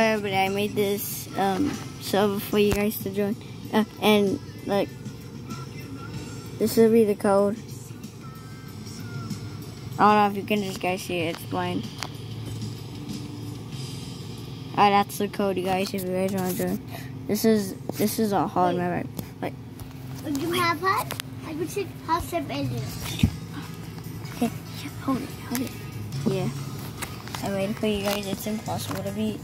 But I made this um, server for you guys to join. Uh, and, like, this will be the code. I don't know if you can just guys see it, it's blind. Alright, that's the code, you guys, if you guys want to join. This is, this is a hard map. Like, You have that? I would say how simple is it? okay, hold it, hold it. Yeah. I made it for you guys, it's impossible to beat.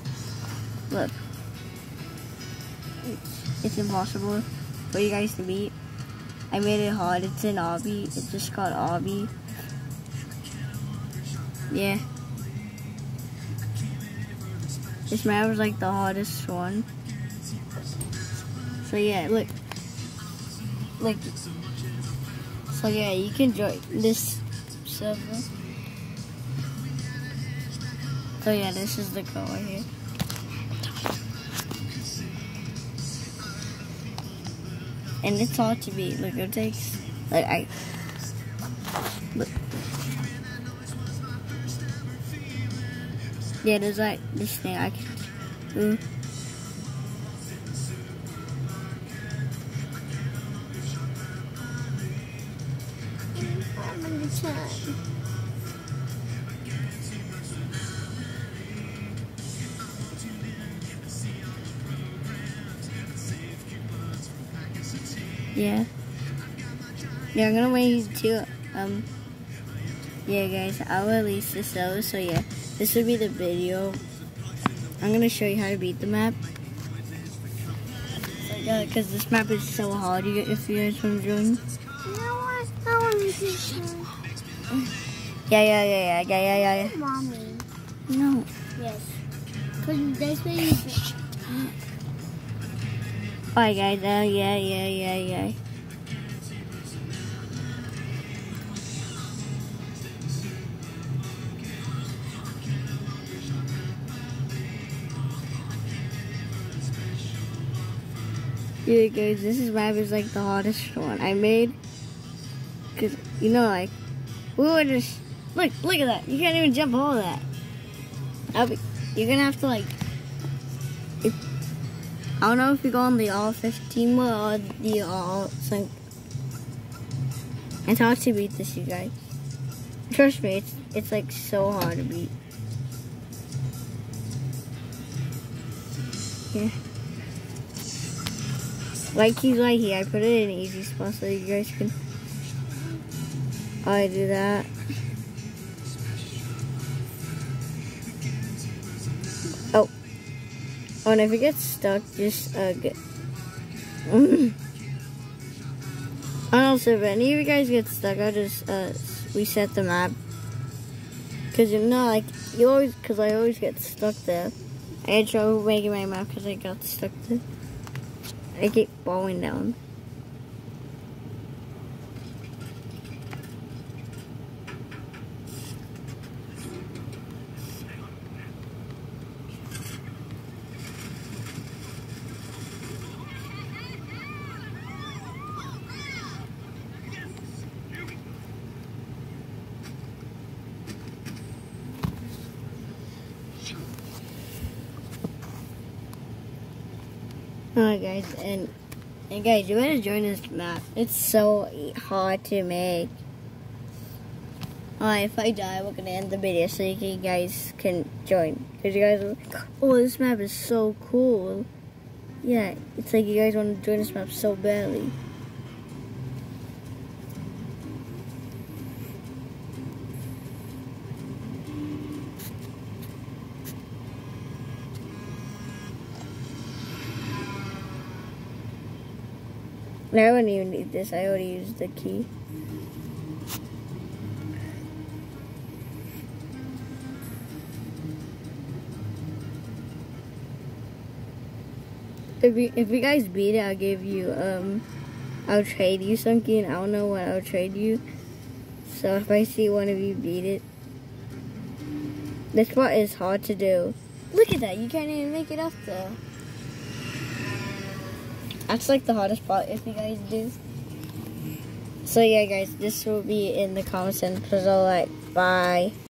Look. It's, impossible for you guys to beat. I made it hard, it's in obby, it's just called obby. Yeah. This map was like the hardest one. So yeah, look. Look. So yeah, you can join this server. So yeah, this is the code right here. And it's hard to beat. Look, it takes like I look. Yeah, there's like this thing I can do. Mm, I'm Yeah. Yeah, I'm gonna wait to um yeah guys, I'll release this out, so yeah. This will be the video. I'm gonna show you how to beat the map. Yeah, because this map is so hard you, if you guys want to join. You know what? I want to. Yeah, yeah, yeah, yeah, yeah, yeah, yeah, yeah. Mommy. No. Yes. Because where you Alright guys, uh, yeah, yeah, yeah, yeah. Yeah guys, this is map is like the hardest one I made. Cause, you know, like, we were just, look, look at that. You can't even jump over that. Be, you're gonna have to like, if, I don't know if you go on the all 15 mode or the all sync. It's hard to beat this, you guys. Trust me, it's it's like so hard to beat. Yeah. Like he's right here. I put it in easy spot so you guys can. Oh, I do that. And if it gets stuck, just uh, get. and also, if any of you guys get stuck, I'll just uh, reset the map. Cause you know, like you always, cause I always get stuck there. I had trouble making my map because I got stuck there. I keep falling down. Alright guys, and and guys, you better join this map. It's so hard to make. Alright, if I die, we're gonna end the video so you guys can join. Cause you guys, like, oh, this map is so cool. Yeah, it's like you guys want to join this map so badly. I wouldn't even need this. I already used the key. If you if you guys beat it, I'll give you um, I'll trade you something. I don't know what I'll trade you. So if I see one of you beat it, this part is hard to do. Look at that! You can't even make it up there. That's like the hardest part if you guys do. So yeah guys, this will be in the comments and so like bye.